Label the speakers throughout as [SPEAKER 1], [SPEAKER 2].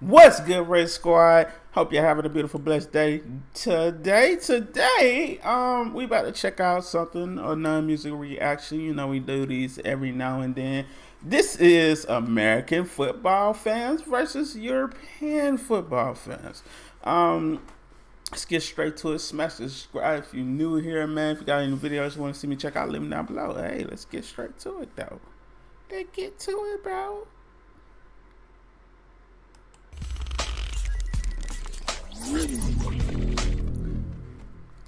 [SPEAKER 1] What's good, Red Squad? Hope you're having a beautiful, blessed day. Today, today, um, we about to check out something, a non-music reaction. You know, we do these every now and then. This is American football fans versus European football fans. Um, let's get straight to it. Smash subscribe if you're new here, man. If you got any videos you want to see me check out, leave them down below. Hey, let's get straight to it, though. Let's get to it, bro. This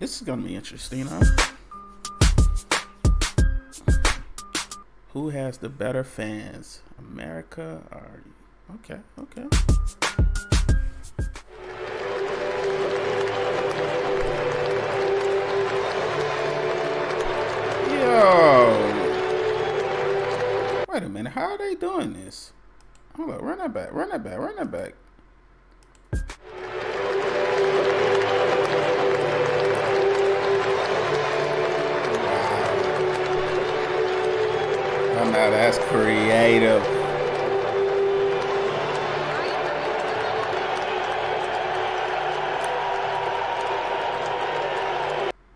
[SPEAKER 1] is gonna be interesting, huh? Who has the better fans, America or okay, okay. Yo, wait a minute, how are they doing this? Hold up, run that back, run that back, run that back. Oh, now that's creative.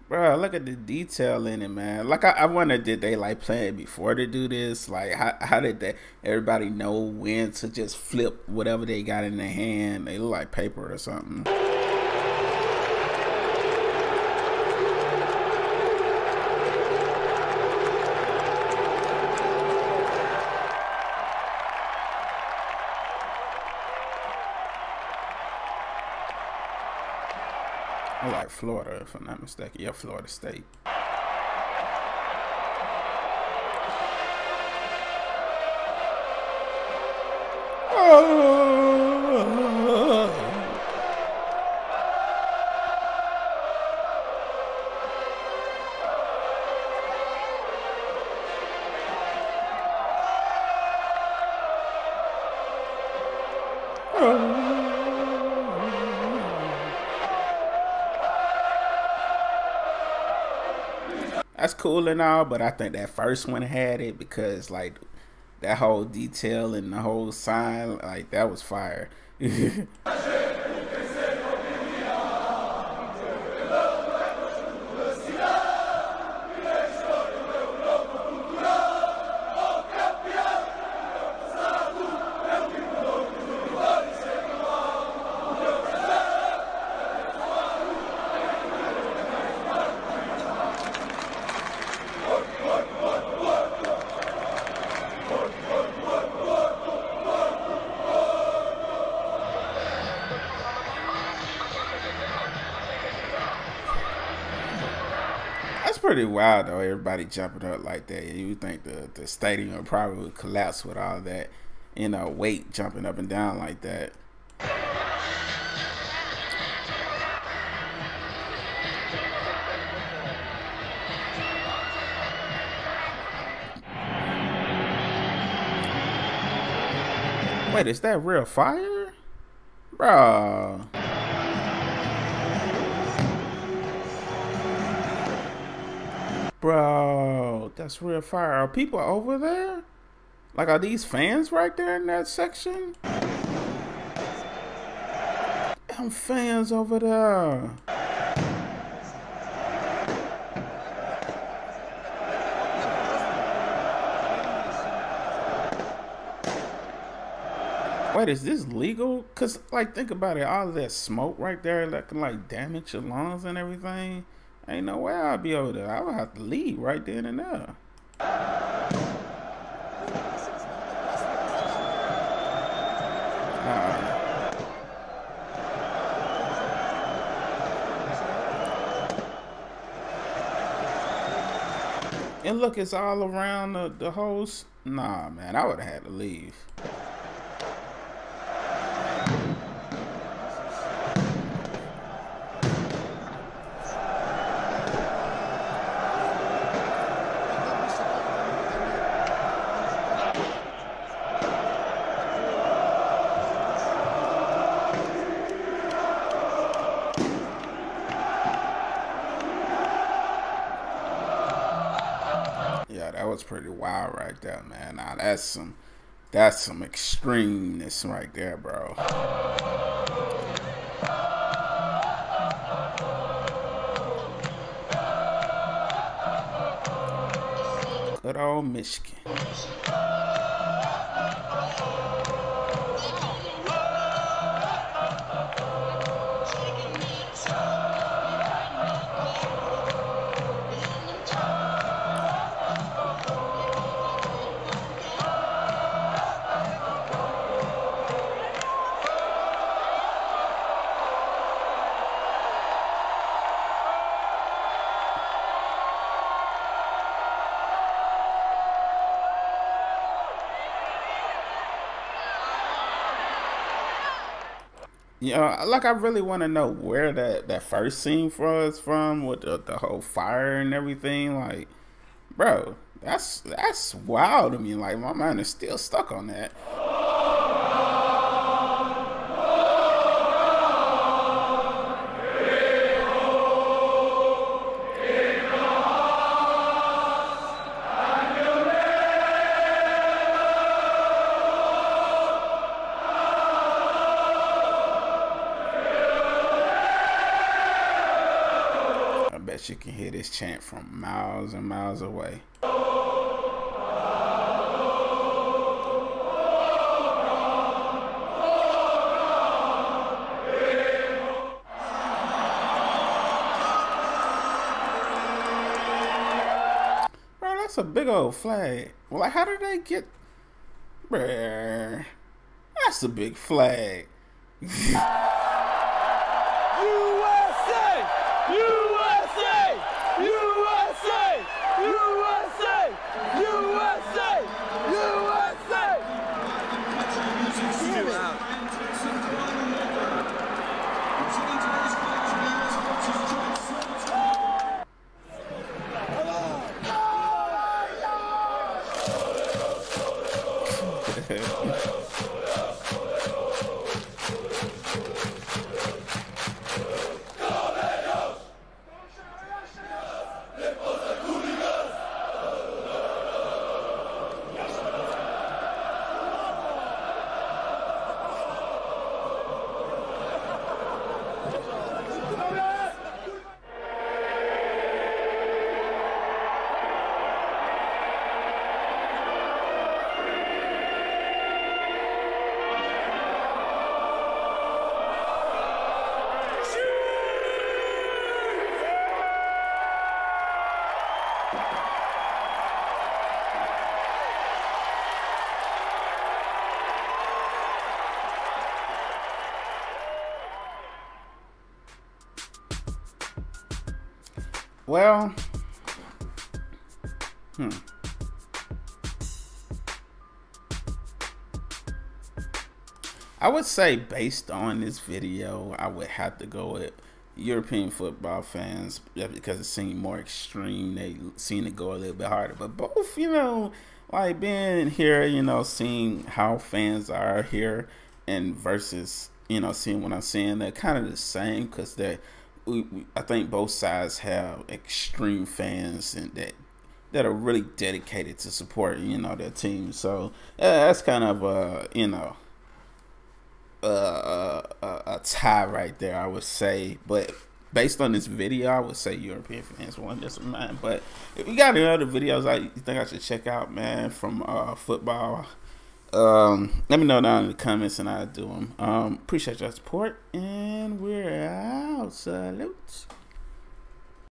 [SPEAKER 1] Bro, look at the detail in it, man. Like I, I wonder, did they like plan before to do this? Like, how, how did they everybody know when to just flip whatever they got in their hand? They look like paper or something. I like Florida, if I'm not mistaken. Yeah, Florida State. That's cool and all, but I think that first one had it because like that whole detail and the whole sign, like that was fire. pretty wild though. Everybody jumping up like that. You think the the stadium probably collapse with all that, you know, weight jumping up and down like that. Wait, is that real fire? Bro. Bro, that's real fire. Are people over there? Like, are these fans right there in that section? Them fans over there. Wait, is this legal? Cause like, think about it. All that smoke right there that can like damage your lungs and everything. Ain't no way I'd be able to. I would have to leave right then and there. And look, it's all around the, the host. Nah, man, I would have had to leave. That was pretty wild right there, man. Now that's some that's some extremeness right there, bro. Good old Michigan. You know, like I really want to know where that that first scene was from with the, the whole fire and everything. Like, bro, that's that's wild to me. Like my mind is still stuck on that. Bet you can hear this chant from miles and miles away. Bro, that's a big old flag. Well, like, how did they get... Bruh, that's a big flag. Well, hmm. I would say based on this video, I would have to go with European football fans because it seemed more extreme. They seem to go a little bit harder, but both, you know, like being here, you know, seeing how fans are here and versus, you know, seeing what I'm seeing, they're kind of the same because they're I think both sides have extreme fans and that that are really dedicated to support you know their team. So yeah, that's kind of a you know a, a, a tie right there, I would say. But based on this video, I would say European fans won this man. But if you got any other videos I you think I should check out, man, from uh, football um, let me know down in the comments and I'll do them. Um, appreciate your support and we're out. Salute.